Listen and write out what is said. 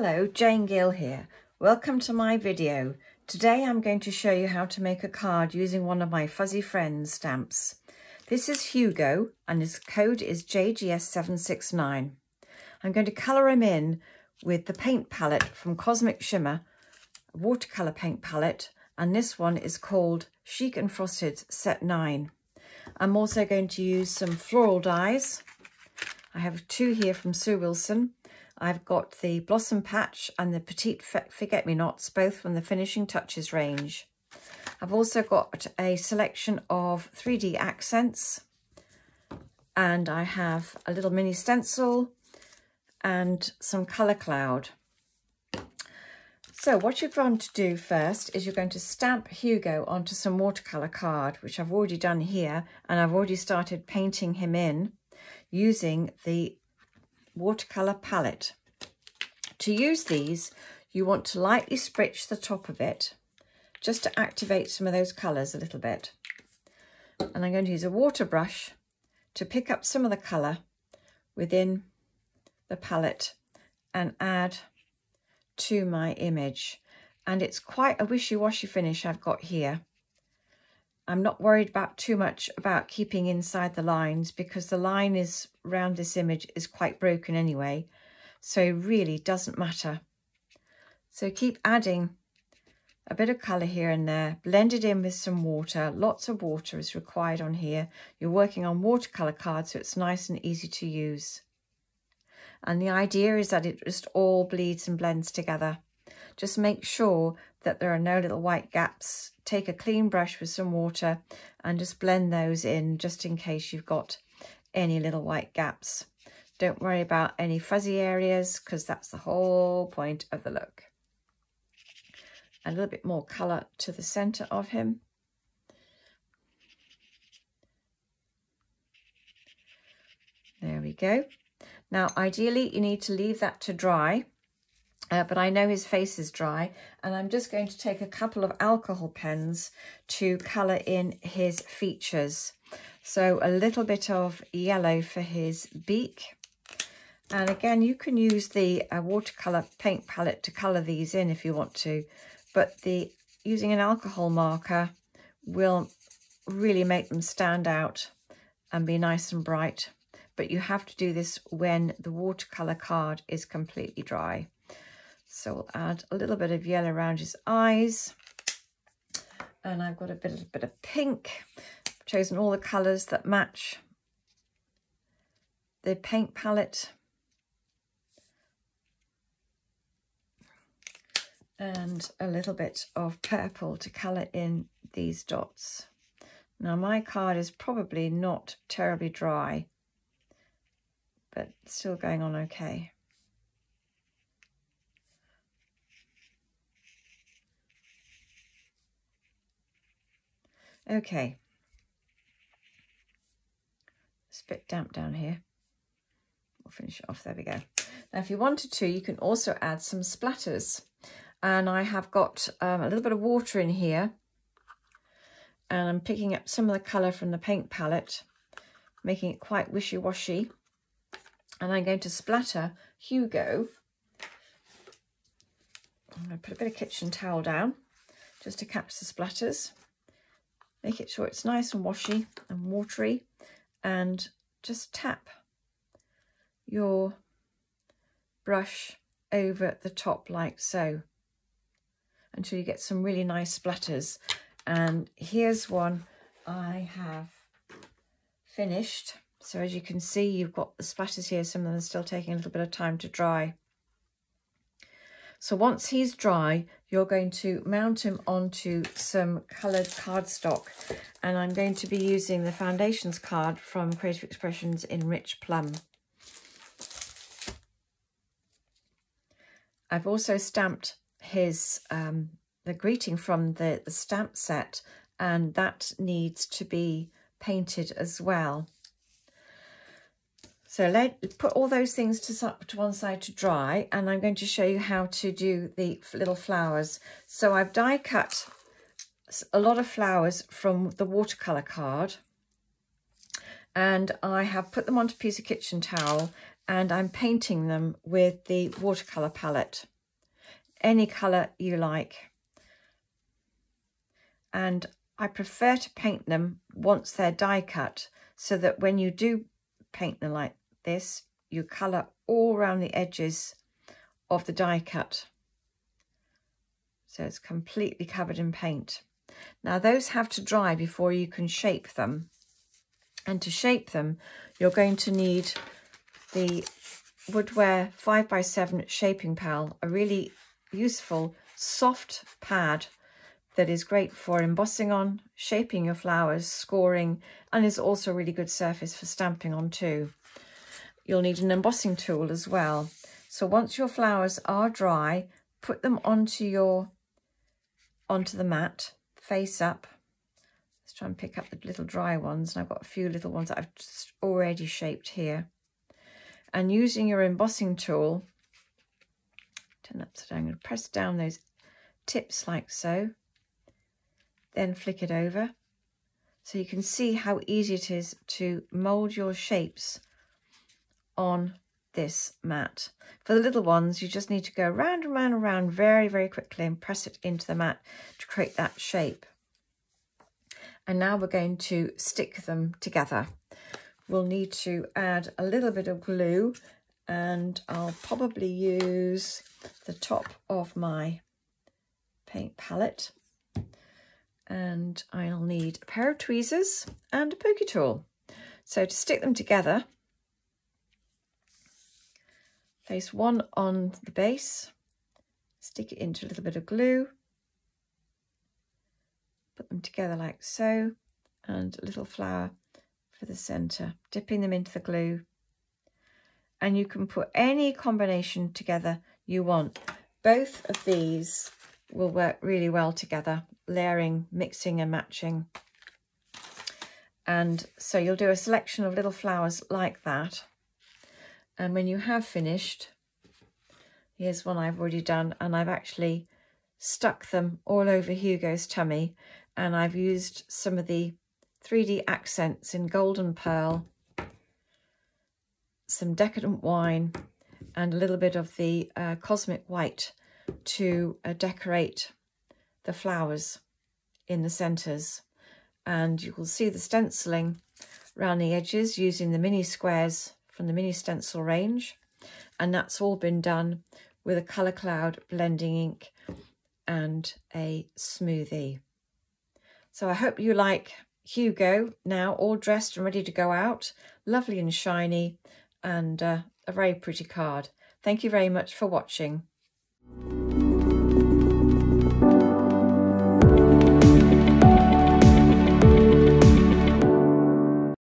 Hello, Jane Gill here. Welcome to my video. Today I'm going to show you how to make a card using one of my Fuzzy Friends stamps. This is Hugo and his code is JGS769. I'm going to colour him in with the paint palette from Cosmic Shimmer, watercolour paint palette, and this one is called Chic and Frosted Set 9. I'm also going to use some floral dies. I have two here from Sue Wilson I've got the Blossom Patch and the Petite Forget-Me-Nots, both from the Finishing Touches range. I've also got a selection of 3D accents and I have a little mini stencil and some colour cloud. So what you're going to do first is you're going to stamp Hugo onto some watercolour card, which I've already done here, and I've already started painting him in using the watercolour palette. To use these, you want to lightly spritz the top of it just to activate some of those colours a little bit. And I'm going to use a water brush to pick up some of the colour within the palette and add to my image. And it's quite a wishy-washy finish I've got here. I'm not worried about too much about keeping inside the lines because the line is around this image is quite broken anyway. So really doesn't matter. So keep adding a bit of colour here and there, blend it in with some water. Lots of water is required on here. You're working on watercolour cards, so it's nice and easy to use. And the idea is that it just all bleeds and blends together. Just make sure that there are no little white gaps. Take a clean brush with some water and just blend those in just in case you've got any little white gaps. Don't worry about any fuzzy areas because that's the whole point of the look. A little bit more colour to the centre of him. There we go. Now, ideally, you need to leave that to dry uh, but I know his face is dry and I'm just going to take a couple of alcohol pens to colour in his features. So a little bit of yellow for his beak. And again, you can use the uh, watercolour paint palette to colour these in if you want to. But the using an alcohol marker will really make them stand out and be nice and bright. But you have to do this when the watercolour card is completely dry. So we'll add a little bit of yellow around his eyes. And I've got a bit, a bit of pink. I've chosen all the colours that match the paint palette. And a little bit of purple to colour in these dots. Now my card is probably not terribly dry, but still going on okay. Okay. It's a bit damp down here. We'll finish it off. There we go. Now, if you wanted to, you can also add some splatters. And I have got um, a little bit of water in here. And I'm picking up some of the colour from the paint palette, making it quite wishy-washy. And I'm going to splatter Hugo. I'm going to put a bit of kitchen towel down just to catch the splatters. Make it sure it's nice and washy and watery and just tap your brush over the top like so until you get some really nice splatters. And here's one I have finished. So as you can see, you've got the splatters here. Some of them are still taking a little bit of time to dry. So once he's dry, you're going to mount him onto some coloured cardstock. And I'm going to be using the foundations card from Creative Expressions in Rich Plum. I've also stamped his um, the greeting from the, the stamp set and that needs to be painted as well. So let put all those things to, to one side to dry and I'm going to show you how to do the little flowers. So I've die cut a lot of flowers from the watercolour card and I have put them onto a piece of kitchen towel and I'm painting them with the watercolour palette. Any colour you like. And I prefer to paint them once they're die cut so that when you do paint them like this, you colour all around the edges of the die cut. So it's completely covered in paint. Now those have to dry before you can shape them. And to shape them, you're going to need the Woodware 5x7 Shaping Pal, a really useful soft pad that is great for embossing on, shaping your flowers, scoring, and is also a really good surface for stamping on too. You'll need an embossing tool as well. So once your flowers are dry, put them onto your onto the mat, face up. Let's try and pick up the little dry ones. And I've got a few little ones that I've just already shaped here. And using your embossing tool, turn upside down, I'm going to press down those tips like so then flick it over. So you can see how easy it is to mould your shapes on this mat. For the little ones, you just need to go round and round and round very, very quickly and press it into the mat to create that shape. And now we're going to stick them together. We'll need to add a little bit of glue and I'll probably use the top of my paint palette and I'll need a pair of tweezers and a pokey tool. So to stick them together, place one on the base, stick it into a little bit of glue, put them together like so, and a little flower for the centre, dipping them into the glue. And you can put any combination together you want. Both of these will work really well together layering, mixing and matching. And so you'll do a selection of little flowers like that. And when you have finished, here's one I've already done and I've actually stuck them all over Hugo's tummy and I've used some of the 3D accents in Golden Pearl, some Decadent Wine and a little bit of the uh, Cosmic White to uh, decorate the flowers in the centres and you will see the stenciling around the edges using the mini squares from the mini stencil range and that's all been done with a colour cloud blending ink and a smoothie. So I hope you like Hugo now all dressed and ready to go out, lovely and shiny and uh, a very pretty card. Thank you very much for watching.